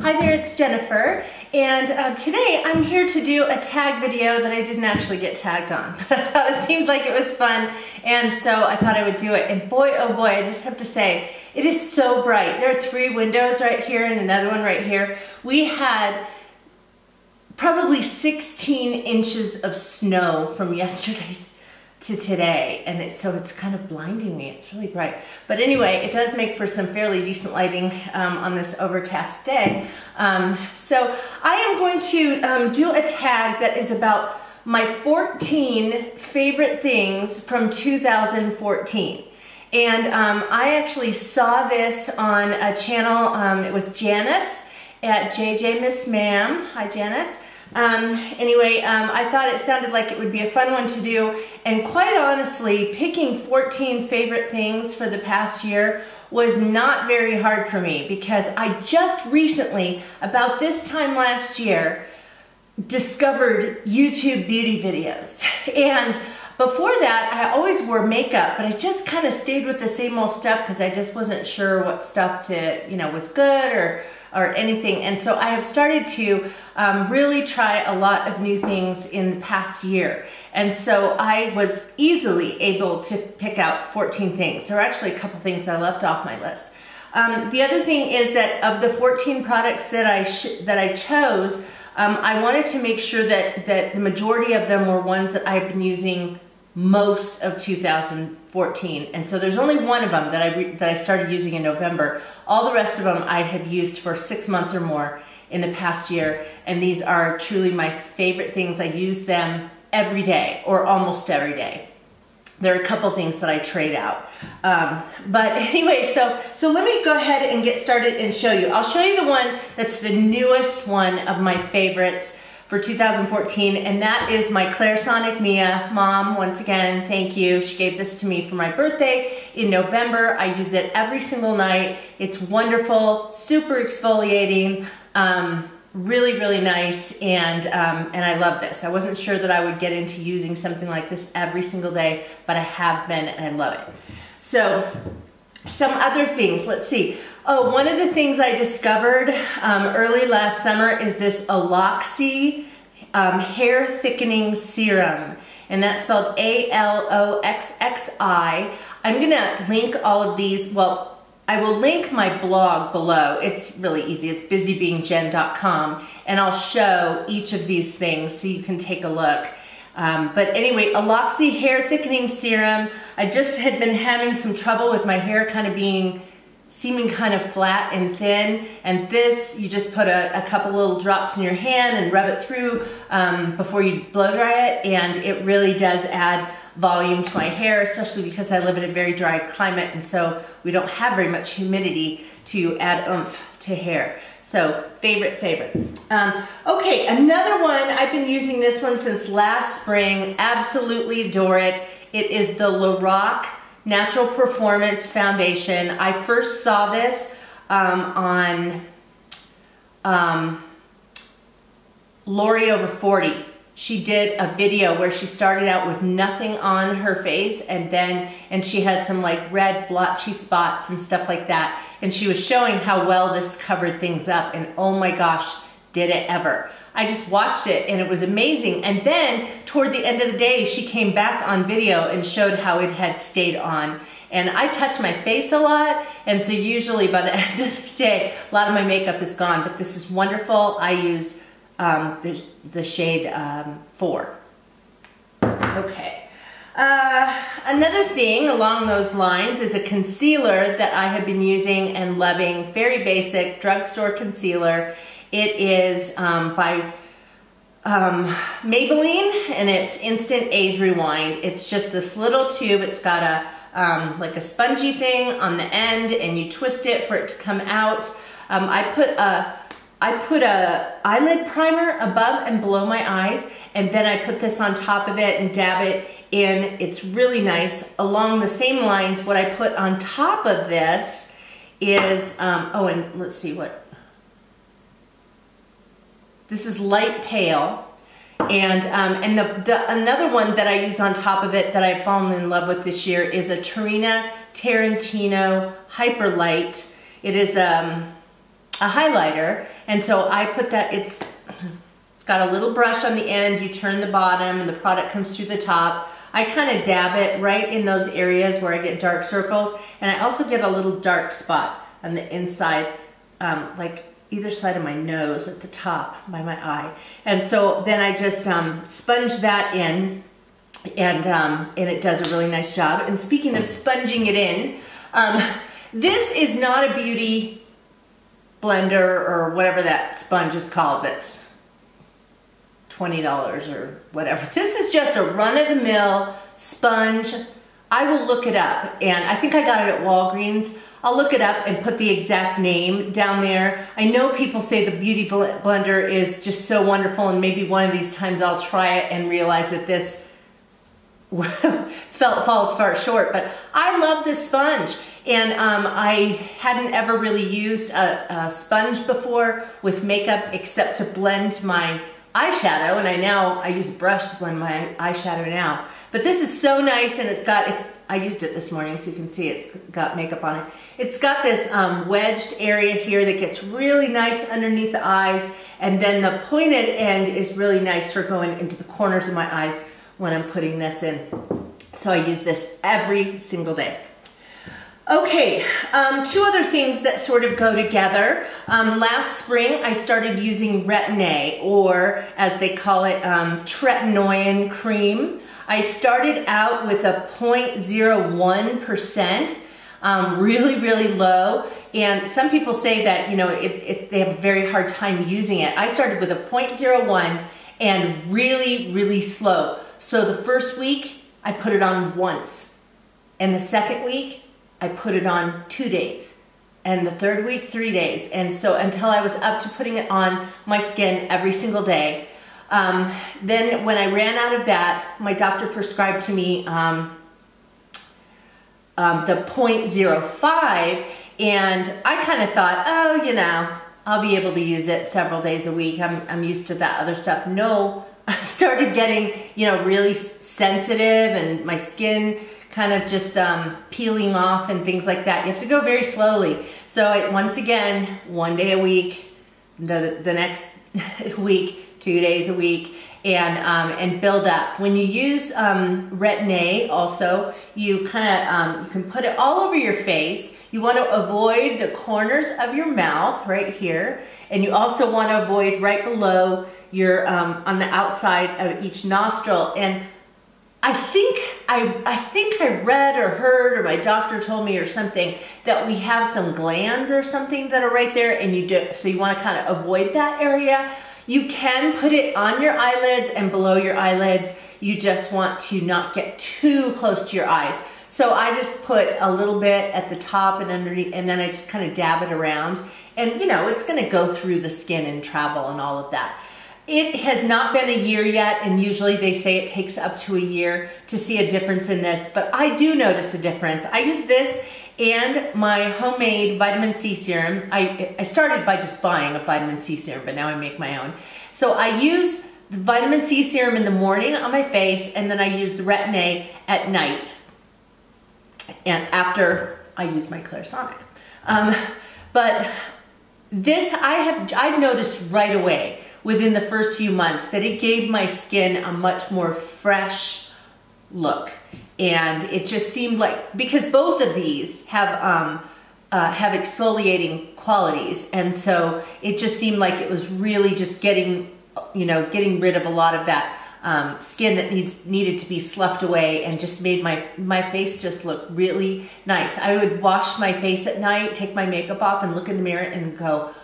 Hi there, it's Jennifer, and uh, today I'm here to do a tag video that I didn't actually get tagged on, but I thought it seemed like it was fun, and so I thought I would do it. And boy, oh boy, I just have to say, it is so bright. There are three windows right here and another one right here. We had probably 16 inches of snow from yesterday to today and it's so it's kind of blinding me. It's really bright. But anyway it does make for some fairly decent lighting um, on this overcast day. Um, so I am going to um, do a tag that is about my 14 favorite things from 2014 and um, I actually saw this on a channel um, it was Janice at JJ Miss Ma'am. Hi Janice um, anyway, um, I thought it sounded like it would be a fun one to do, and quite honestly, picking 14 favorite things for the past year was not very hard for me because I just recently, about this time last year, discovered YouTube beauty videos. And before that, I always wore makeup, but I just kind of stayed with the same old stuff because I just wasn't sure what stuff to, you know, was good or or anything. And so I have started to um, really try a lot of new things in the past year. And so I was easily able to pick out 14 things. There are actually a couple things I left off my list. Um, the other thing is that of the 14 products that I that I chose, um, I wanted to make sure that that the majority of them were ones that I've been using most of 2014. And so there's only one of them that I, that I started using in November. All the rest of them I have used for six months or more in the past year. And these are truly my favorite things. I use them every day or almost every day. There are a couple things that I trade out. Um, but anyway, so, so let me go ahead and get started and show you. I'll show you the one that's the newest one of my favorites for 2014, and that is my Clarisonic Mia. Mom, once again, thank you. She gave this to me for my birthday in November. I use it every single night. It's wonderful, super exfoliating, um, really, really nice, and, um, and I love this. I wasn't sure that I would get into using something like this every single day, but I have been, and I love it. So, some other things, let's see. Oh, one of the things I discovered um, early last summer is this Aloxxi um, Hair Thickening Serum. And that's spelled A-L-O-X-X-I. I'm gonna link all of these, well, I will link my blog below. It's really easy, it's busybeingjenne.com. And I'll show each of these things so you can take a look. Um, but anyway, Aloxxi Hair Thickening Serum. I just had been having some trouble with my hair kind of being seeming kind of flat and thin. And this, you just put a, a couple little drops in your hand and rub it through um, before you blow dry it. And it really does add volume to my hair, especially because I live in a very dry climate and so we don't have very much humidity to add oomph to hair. So favorite, favorite. Um, okay, another one, I've been using this one since last spring, absolutely adore it. It is the Lorac Natural Performance Foundation. I first saw this um, on um, Lori Over 40. She did a video where she started out with nothing on her face and then, and she had some like red blotchy spots and stuff like that. And she was showing how well this covered things up and oh my gosh, did it ever. I just watched it and it was amazing. And then toward the end of the day, she came back on video and showed how it had stayed on. And I touch my face a lot, and so usually by the end of the day, a lot of my makeup is gone, but this is wonderful. I use um, the, the shade um, 4. Okay. Uh, another thing along those lines is a concealer that I have been using and loving, very basic drugstore concealer. It is um, by um, Maybelline and it's Instant Age Rewind. It's just this little tube. It's got a um, like a spongy thing on the end and you twist it for it to come out. Um, I put a I put a eyelid primer above and below my eyes and then I put this on top of it and dab it in. It's really nice. Along the same lines, what I put on top of this is, um, oh, and let's see what this is light pale. And, um, and the, the, another one that I use on top of it that I've fallen in love with this year is a Tarina Tarantino Hyper Light. It is, um, a highlighter. And so I put that, it's, it's got a little brush on the end, you turn the bottom and the product comes through the top. I kind of dab it right in those areas where I get dark circles. And I also get a little dark spot on the inside, um, like either side of my nose at the top by my eye. And so then I just um, sponge that in and, um, and it does a really nice job. And speaking of sponging it in, um, this is not a beauty blender or whatever that sponge is called that's $20 or whatever. This is just a run-of-the-mill sponge. I will look it up and I think I got it at Walgreens. I'll look it up and put the exact name down there. I know people say the Beauty Blender is just so wonderful and maybe one of these times I'll try it and realize that this falls far short, but I love this sponge. And um, I hadn't ever really used a, a, sponge before with makeup except to blend my eyeshadow. And I now, I use a brush to blend my eyeshadow now. But this is so nice and it's got, it's. I used it this morning so you can see it's got makeup on it. It's got this um, wedged area here that gets really nice underneath the eyes. And then the pointed end is really nice for going into the corners of my eyes when I'm putting this in. So I use this every single day. Okay, um, two other things that sort of go together. Um, last spring, I started using Retin-A, or as they call it, um, tretinoin cream. I started out with a 0.01%, um, really, really low. And some people say that, you know, it, it, they have a very hard time using it. I started with a 0.01 and really, really slow. So the first week, I put it on once. And the second week, I put it on two days. And the third week, three days. And so until I was up to putting it on my skin every single day. Um, then when I ran out of that, my doctor prescribed to me um, um, the 0.05 and I kind of thought, oh, you know, I'll be able to use it several days a week. I'm, I'm used to that other stuff. No, I started getting, you know, really sensitive and my skin kind of just um, peeling off and things like that. You have to go very slowly. So I, once again, one day a week, the, the next week, two days a week, and, um, and build up. When you use um, Retin-A also, you kind of, um, you can put it all over your face. You want to avoid the corners of your mouth right here. And you also want to avoid right below your, um, on the outside of each nostril. And I think I, I think I read or heard or my doctor told me or something that we have some glands or something that are right there and you do so you want to kind of avoid that area. You can put it on your eyelids and below your eyelids. You just want to not get too close to your eyes. So I just put a little bit at the top and underneath and then I just kind of dab it around and you know, it's going to go through the skin and travel and all of that. It has not been a year yet, and usually they say it takes up to a year to see a difference in this, but I do notice a difference. I use this and my homemade vitamin C serum. I, I started by just buying a vitamin C serum, but now I make my own. So I use the vitamin C serum in the morning on my face, and then I use the Retin-A at night, and after I use my Clarisonic. Um, but this I have I've noticed right away within the first few months that it gave my skin a much more fresh look. And it just seemed like, because both of these have, um, uh, have exfoliating qualities. And so it just seemed like it was really just getting, you know, getting rid of a lot of that um, skin that needs needed to be sloughed away and just made my, my face just look really nice. I would wash my face at night, take my makeup off and look in the mirror and go,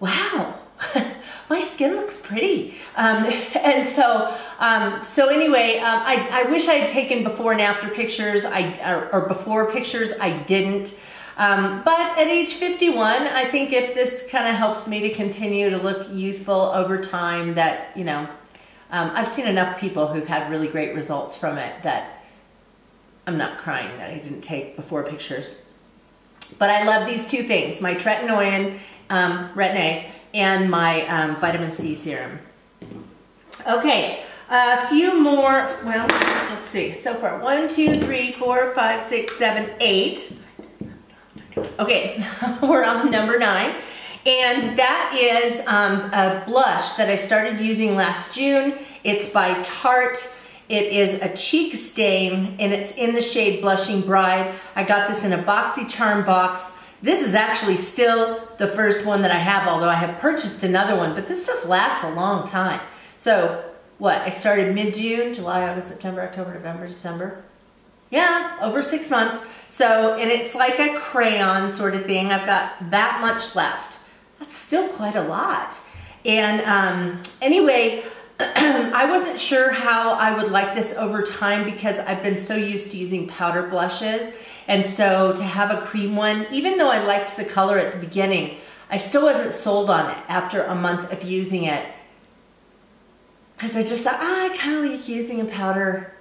wow, my skin looks pretty. Um, and so, um, so anyway, um, I, I wish I had taken before and after pictures, I, or, or before pictures, I didn't. Um, but at age 51, I think if this kind of helps me to continue to look youthful over time that, you know, um, I've seen enough people who've had really great results from it that I'm not crying that I didn't take before pictures. But I love these two things, my tretinoin, um, Retin-A, and my um, vitamin C serum. Okay, a few more, well, let's see, so far, one, two, three, four, five, six, seven, eight. Okay, we're on number nine. And that is um, a blush that I started using last June. It's by Tarte. It is a cheek stain and it's in the shade Blushing Bride. I got this in a BoxyCharm box. This is actually still the first one that I have, although I have purchased another one, but this stuff lasts a long time. So what, I started mid-June, July, August, September, October, November, December. Yeah, over six months. So, and it's like a crayon sort of thing. I've got that much left. That's still quite a lot. And um, anyway, I wasn't sure how I would like this over time because I've been so used to using powder blushes. And so to have a cream one, even though I liked the color at the beginning, I still wasn't sold on it after a month of using it. Because I just thought, oh, I kind of like using a powder,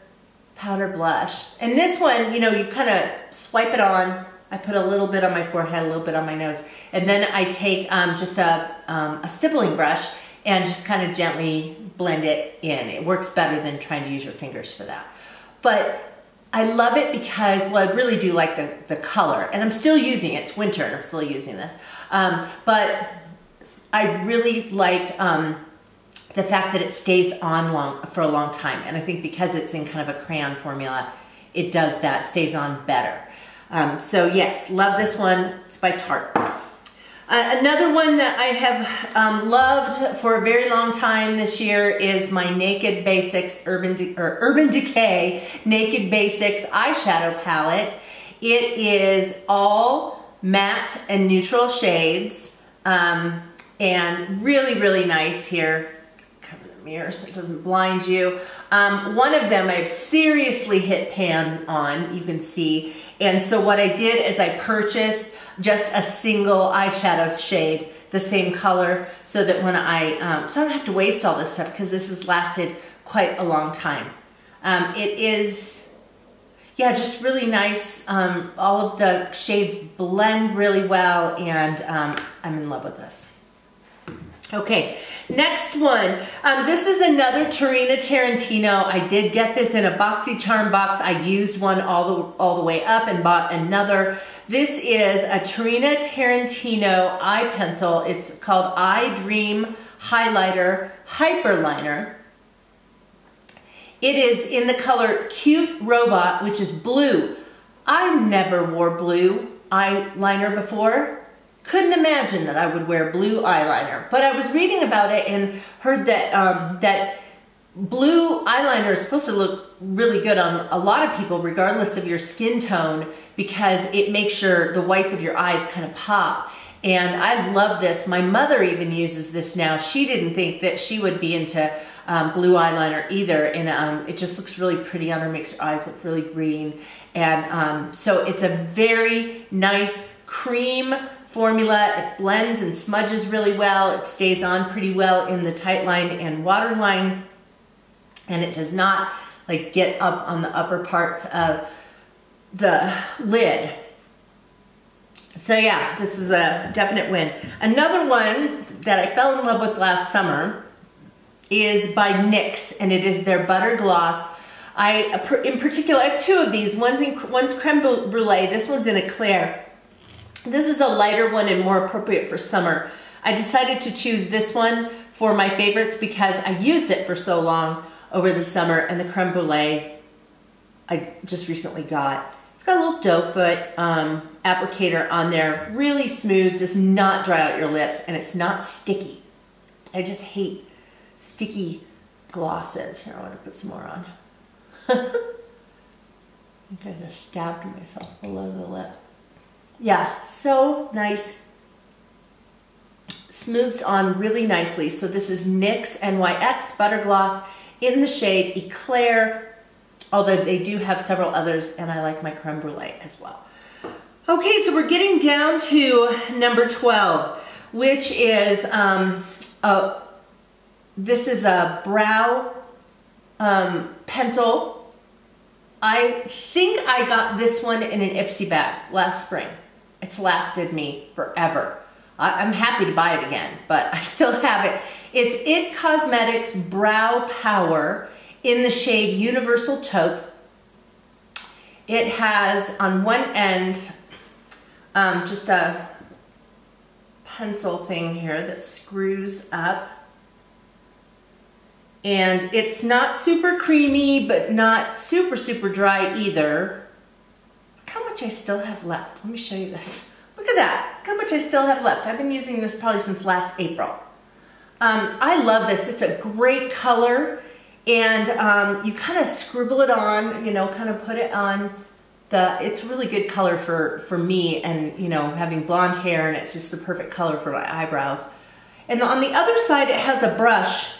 powder blush. And this one, you know, you kind of swipe it on. I put a little bit on my forehead, a little bit on my nose. And then I take um, just a, um, a stippling brush and just kind of gently blend it in. It works better than trying to use your fingers for that. But I love it because, well, I really do like the, the color. And I'm still using it. It's winter and I'm still using this. Um, but I really like um, the fact that it stays on long for a long time. And I think because it's in kind of a crayon formula, it does that, stays on better. Um, so yes, love this one. It's by Tarte. Uh, another one that I have um, loved for a very long time this year is my Naked Basics Urban, De or Urban Decay Naked Basics eyeshadow palette. It is all matte and neutral shades um, and really, really nice here. Cover the mirror so it doesn't blind you. Um, one of them I've seriously hit pan on, you can see. And so what I did is I purchased just a single eyeshadow shade, the same color, so that when I, um, so I don't have to waste all this stuff because this has lasted quite a long time. Um, it is, yeah, just really nice. Um, all of the shades blend really well and um, I'm in love with this. Okay, next one. Um, this is another Tarina Tarantino. I did get this in a BoxyCharm box. I used one all the, all the way up and bought another. This is a Tarina Tarantino eye pencil. It's called Eye Dream Highlighter Hyperliner. It is in the color Cute Robot, which is blue. I never wore blue eyeliner before couldn't imagine that I would wear blue eyeliner. But I was reading about it and heard that um, that blue eyeliner is supposed to look really good on a lot of people regardless of your skin tone because it makes your the whites of your eyes kind of pop. And I love this. My mother even uses this now. She didn't think that she would be into um, blue eyeliner either. And um, it just looks really pretty on her, makes her eyes look really green. And um, so it's a very nice cream formula. It blends and smudges really well. It stays on pretty well in the tight line and waterline. And it does not like get up on the upper parts of the lid. So yeah, this is a definite win. Another one that I fell in love with last summer is by NYX and it is their Butter Gloss. I, in particular, I have two of these. One's, in, one's creme brulee, this one's in Eclair. This is a lighter one and more appropriate for summer. I decided to choose this one for my favorites because I used it for so long over the summer and the creme brulee I just recently got. It's got a little doe foot um, applicator on there, really smooth, does not dry out your lips, and it's not sticky. I just hate sticky glosses. Here, I want to put some more on. I think I just stabbed myself below the lip. Yeah, so nice. Smooths on really nicely. So this is NYX NYX Butter Gloss in the shade Eclair, although they do have several others and I like my creme brulee as well. Okay, so we're getting down to number 12, which is, um, a, this is a brow um, pencil. I think I got this one in an Ipsy bag last spring. It's lasted me forever. I'm happy to buy it again, but I still have it. It's IT Cosmetics Brow Power in the shade Universal Taupe. It has on one end um, just a pencil thing here that screws up. And it's not super creamy, but not super, super dry either. Much I still have left. Let me show you this. Look at that, Look how much I still have left. I've been using this probably since last April. Um, I love this, it's a great color and um, you kind of scribble it on, you know, kind of put it on the, it's really good color for, for me and, you know, having blonde hair and it's just the perfect color for my eyebrows. And on the other side, it has a brush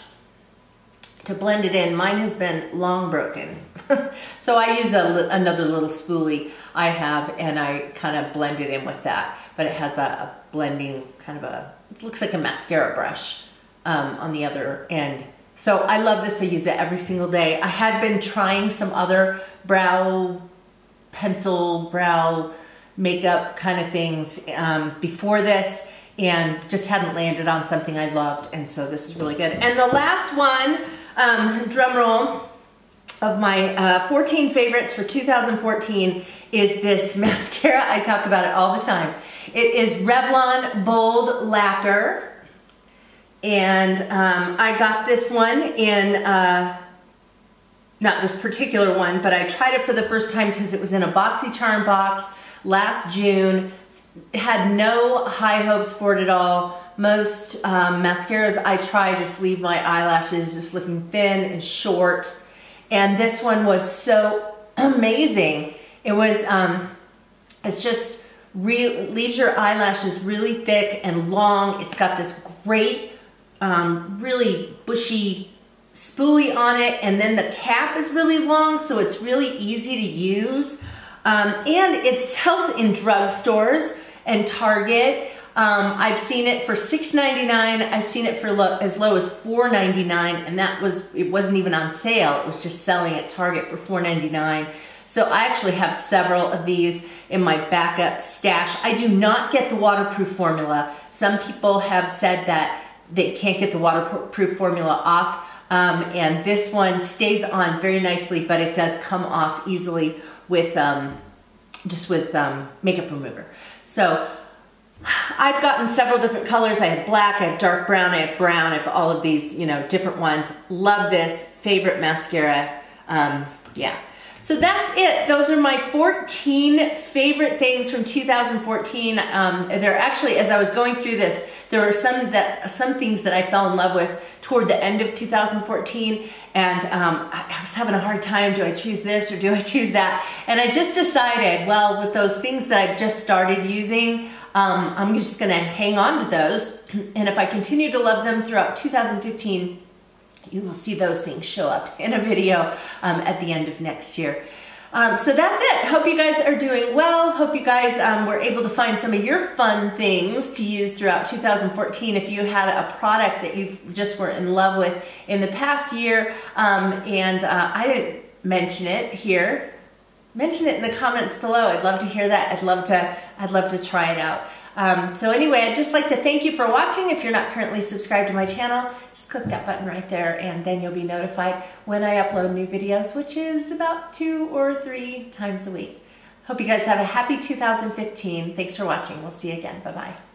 to blend it in. Mine has been long broken. so I use a, another little spoolie I have and I kind of blend it in with that. But it has a, a blending kind of a, looks like a mascara brush um, on the other end. So I love this, I use it every single day. I had been trying some other brow pencil, brow makeup kind of things um, before this and just hadn't landed on something I loved. And so this is really good. And the last one, um, drum roll, of my uh, 14 favorites for 2014 is this mascara. I talk about it all the time. It is Revlon Bold Lacquer. And um, I got this one in, uh, not this particular one, but I tried it for the first time because it was in a BoxyCharm box last June. Had no high hopes for it at all. Most um, mascaras I try just leave my eyelashes just looking thin and short. And this one was so amazing. It was, um, it's just, re leaves your eyelashes really thick and long. It's got this great um, really bushy spoolie on it and then the cap is really long so it's really easy to use um, and it sells in drugstores and Target. Um, I've seen it for $6.99. I've seen it for lo as low as $4.99 and that was, it wasn't even on sale. It was just selling at Target for $4.99. So I actually have several of these in my backup stash. I do not get the waterproof formula. Some people have said that they can't get the waterproof formula off. Um, and this one stays on very nicely, but it does come off easily with um, just with um, makeup remover. So I've gotten several different colors. I have black, I have dark brown, I have brown, I have all of these, you know, different ones. Love this, favorite mascara. Um, yeah. So that's it. Those are my 14 favorite things from 2014. Um, they're actually, as I was going through this, there were some that some things that I fell in love with toward the end of 2014, and um, I, I was having a hard time. Do I choose this or do I choose that? And I just decided, well, with those things that I've just started using, um, I'm just to hang on to those. And if I continue to love them throughout 2015, you will see those things show up in a video um, at the end of next year. Um, so that's it. Hope you guys are doing well. Hope you guys um, were able to find some of your fun things to use throughout 2014 if you had a product that you just were in love with in the past year. Um, and uh, I didn't mention it here. Mention it in the comments below. I'd love to hear that. I'd love to, I'd love to try it out. Um, so anyway, I'd just like to thank you for watching. If you're not currently subscribed to my channel, just click that button right there and then you'll be notified when I upload new videos, which is about two or three times a week. Hope you guys have a happy 2015. Thanks for watching. We'll see you again. Bye-bye.